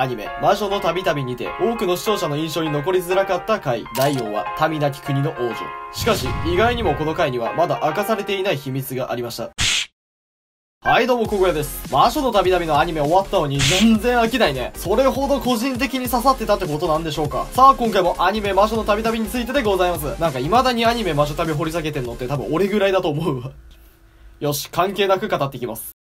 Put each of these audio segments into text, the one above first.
アニメ、魔女の旅々にて、多くの視聴者の印象に残りづらかった回、第4話、民なき国の王女。しかし、意外にもこの回にはまだ明かされていない秘密がありました。はいどうも、ここやです。魔女の旅々のアニメ終わったのに全然飽きないね。それほど個人的に刺さってたってことなんでしょうか。さあ、今回もアニメ魔女の旅々についてでございます。なんか未だにアニメ魔女旅掘り下げてんのって多分俺ぐらいだと思うわ。よし、関係なく語っていきます。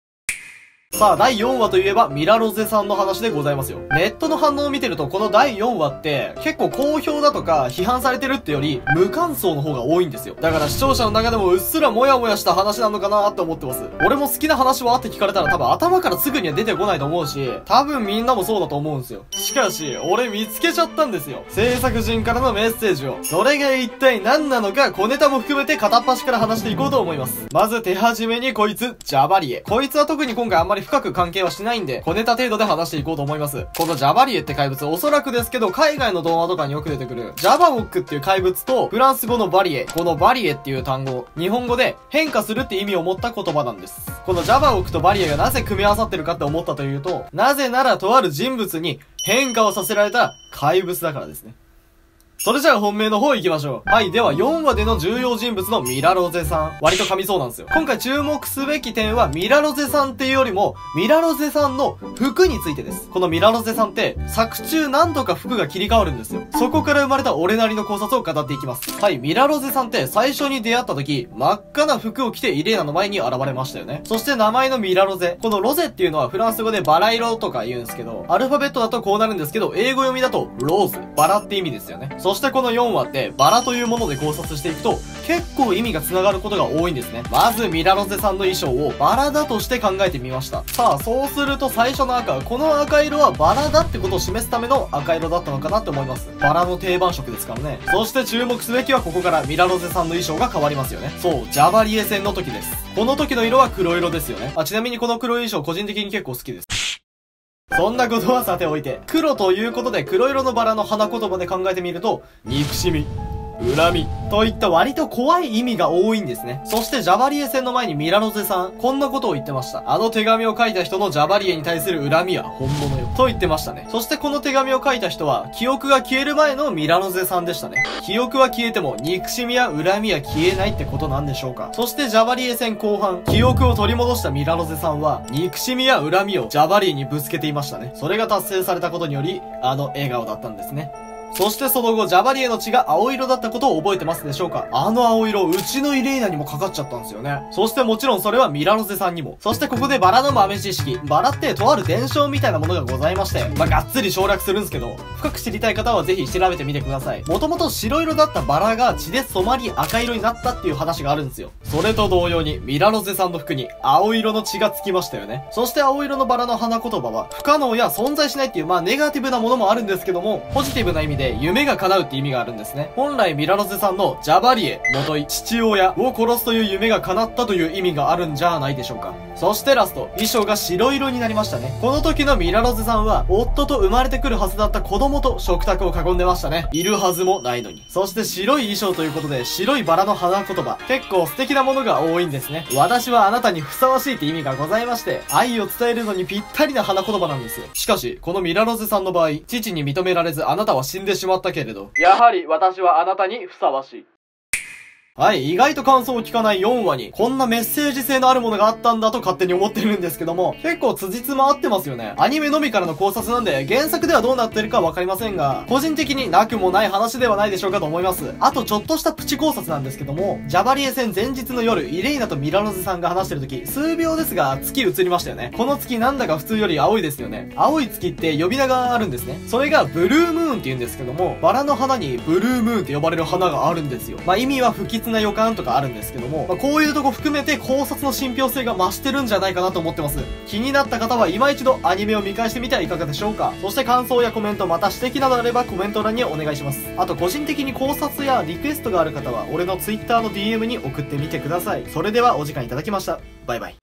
さあ、第4話といえば、ミラロゼさんの話でございますよ。ネットの反応を見てると、この第4話って、結構好評だとか、批判されてるってより、無感想の方が多いんですよ。だから視聴者の中でもうっすらモヤモヤした話なのかなって思ってます。俺も好きな話はって聞かれたら多分頭からすぐには出てこないと思うし、多分みんなもそうだと思うんですよ。しかし、俺見つけちゃったんですよ。制作陣からのメッセージを。それが一体何なのか、小ネタも含めて片っ端から話していこうと思います。まず手始めにこいつ、ジャバリエ。こいつは特に今回あんまり深く関係はしないんで、小ネタ程度で話していこうと思います。このジャバリエって怪物、おそらくですけど、海外の動画とかによく出てくる、ジャバオックっていう怪物と、フランス語のバリエ、このバリエっていう単語、日本語で変化するって意味を持った言葉なんです。このジャバオックとバリエがなぜ組み合わさってるかって思ったというと、なぜならとある人物に変化をさせられた怪物だからですね。それじゃあ本命の方行きましょう。はい、では4話での重要人物のミラロゼさん。割と噛みそうなんですよ。今回注目すべき点はミラロゼさんっていうよりも、ミラロゼさんの服についてです。このミラロゼさんって、作中何度か服が切り替わるんですよ。そこから生まれた俺なりの考察を語っていきます。はい、ミラロゼさんって最初に出会った時、真っ赤な服を着てイレーナの前に現れましたよね。そして名前のミラロゼ。このロゼっていうのはフランス語でバラ色とか言うんですけど、アルファベットだとこうなるんですけど、英語読みだとローズ。バラって意味ですよね。そしてこの4話ってバラというもので考察していくと結構意味が繋がることが多いんですね。まずミラロゼさんの衣装をバラだとして考えてみました。さあ、そうすると最初の赤、この赤色はバラだってことを示すための赤色だったのかなって思います。バラの定番色ですからね。そして注目すべきはここからミラロゼさんの衣装が変わりますよね。そう、ジャバリエ戦の時です。この時の色は黒色ですよね。あ、ちなみにこの黒い衣装個人的に結構好きです。そんなことはさておいて、黒ということで黒色のバラの花言葉で考えてみると、憎しみ、恨み。といった割と怖い意味が多いんですね。そしてジャバリエ戦の前にミラロゼさん、こんなことを言ってました。あの手紙を書いた人のジャバリエに対する恨みは本物よ。と言ってましたね。そしてこの手紙を書いた人は、記憶が消える前のミラロゼさんでしたね。記憶は消えても、憎しみや恨みは消えないってことなんでしょうか。そしてジャバリエ戦後半、記憶を取り戻したミラロゼさんは、憎しみや恨みをジャバリエにぶつけていましたね。それが達成されたことにより、あの笑顔だったんですね。そしてその後、ジャバリエの血が青色だったことを覚えてますでしょうか？あの青色、うちのイレイナにもかかっちゃったんですよね。そしてもちろんそれはミラノゼさんにも。そしてここでバラの豆知識。バラってとある伝承みたいなものがございまして、まあ、がっつり省略するんですけど、深く知りたい方はぜひ調べてみてください。もともと白色だったバラが血で染まり赤色になったっていう話があるんですよ。それと同様に、ミラノゼさんの服に青色の血がつきましたよね。そして青色のバラの花言葉は、不可能や存在しないっていう、まあネガティブなものもあるんですけども、ポジティブな意味でで夢が叶うって意味があるんですね。本来ミラロゼさんのジャバリエ、元い、父親を殺すという夢が叶ったという意味があるんじゃないでしょうか。そしてラスト、衣装が白色になりましたね。この時のミラロゼさんは、夫と生まれてくるはずだった子供と食卓を囲んでましたね。いるはずもないのに。そして白い衣装ということで、白いバラの花言葉。結構素敵なものが多いんですね。私はあなたにふさわしいって意味がございまして、愛を伝えるのにぴったりな花言葉なんですよ。しかし、このミラロゼさんの場合、父に認められずあなたは死んでしまったけれど、やはり私はあなたにふさわしい。はい、意外と感想を聞かない4話に、こんなメッセージ性のあるものがあったんだと勝手に思ってるんですけども、結構辻褄合ってますよね。アニメのみからの考察なんで、原作ではどうなってるかわかりませんが、個人的になくもない話ではないでしょうかと思います。あと、ちょっとしたプチ考察なんですけども、ジャバリエ戦前日の夜、イレイナとミラノゼさんが話してる時、数秒ですが、月映りましたよね。この月なんだか普通より青いですよね。青い月って呼び名があるんですね。それがブルームーンって言うんですけども、バラの花にブルームーンって呼ばれる花があるんですよ。まあ、意味は不吉な予感とかあるんですけども、まあ、こういうとこ含めて考察の信憑性が増してるんじゃないかなと思ってます。気になった方は今一度アニメを見返してみてはいかがでしょうかそして感想やコメント、また指摘などあればコメント欄にお願いします。あと個人的に考察やリクエストがある方は、俺の Twitter の DM に送ってみてください。それではお時間いただきました。バイバイ。